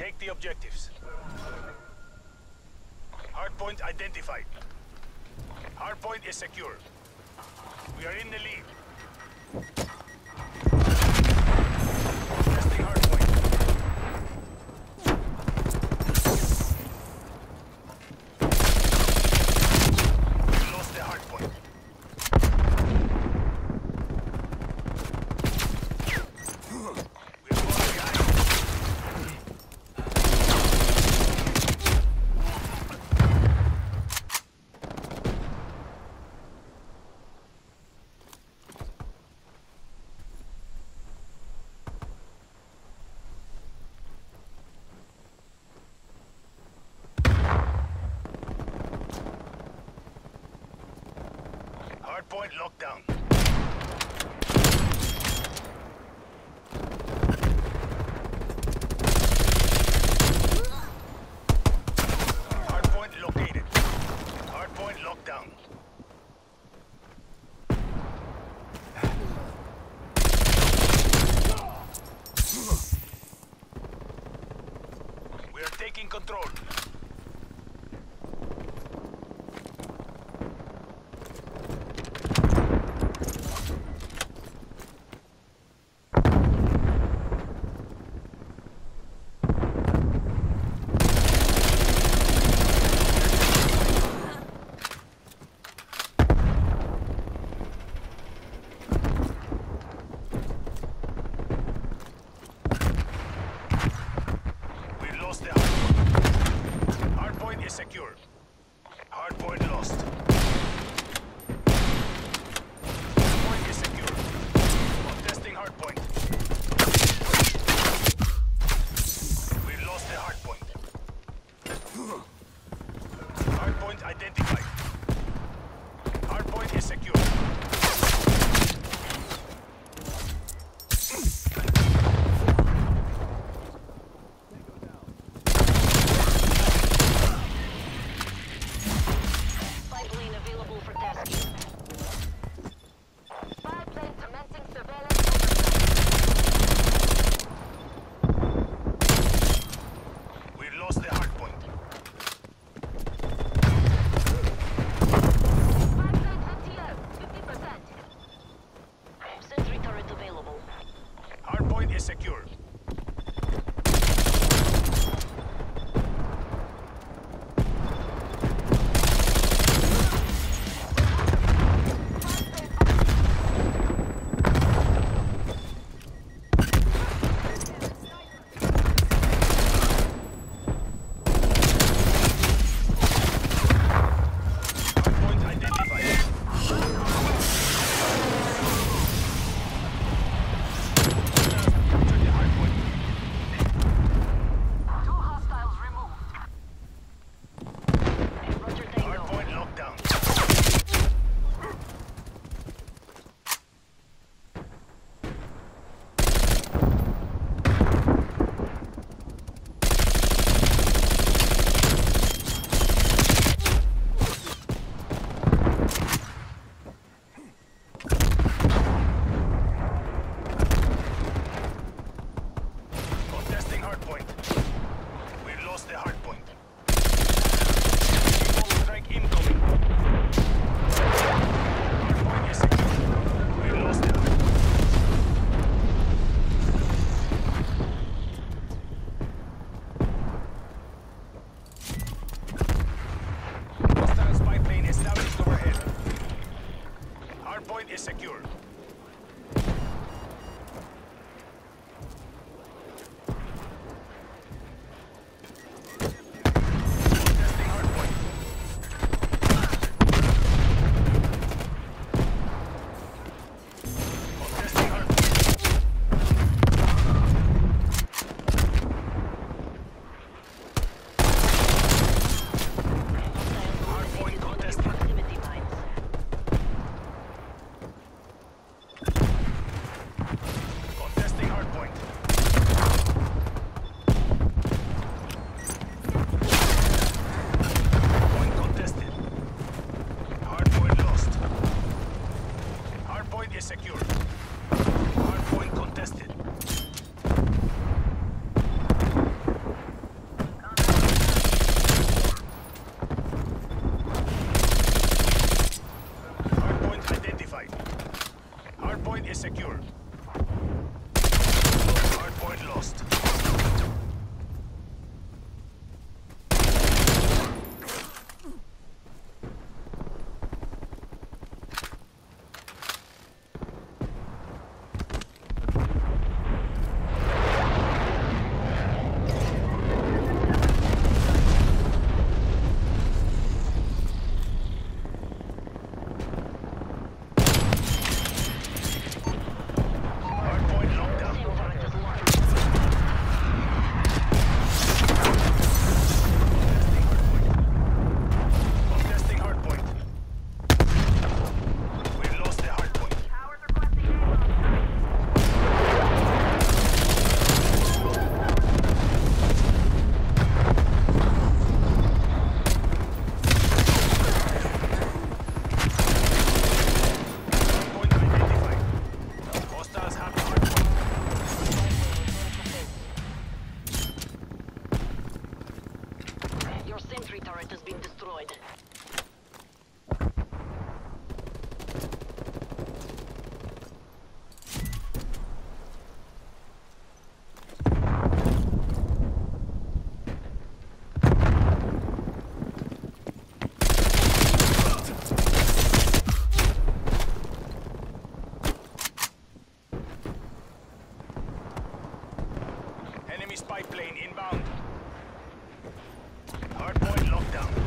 Take the objectives. Hardpoint identified. Hardpoint is secure. We are in the lead. checkpoint lockdown. secure. Enemy spy plane inbound. Hardpoint lockdown.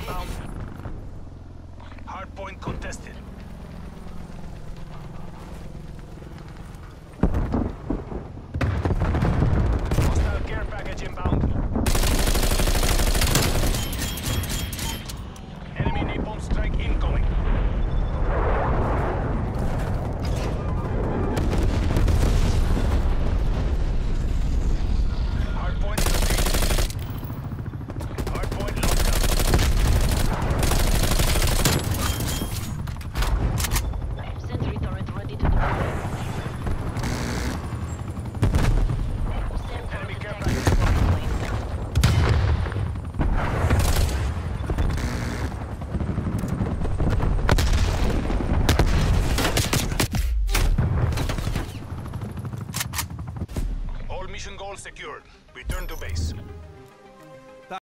inbound. Hardpoint contested.